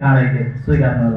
நாளைக்கு ஸ்வீகாரம்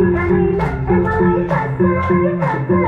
Thank you.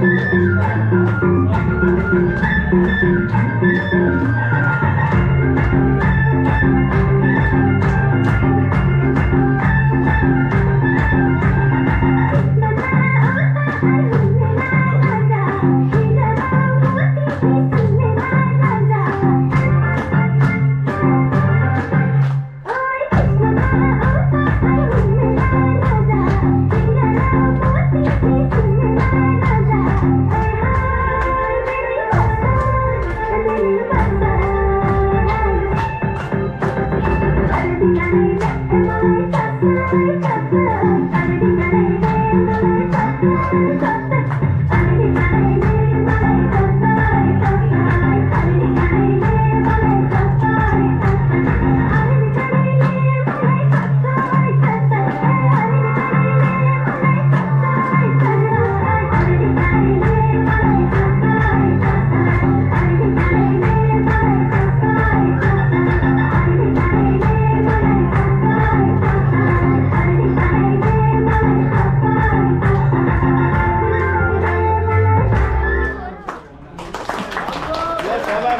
Thank you.